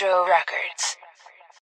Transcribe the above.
Astro Records.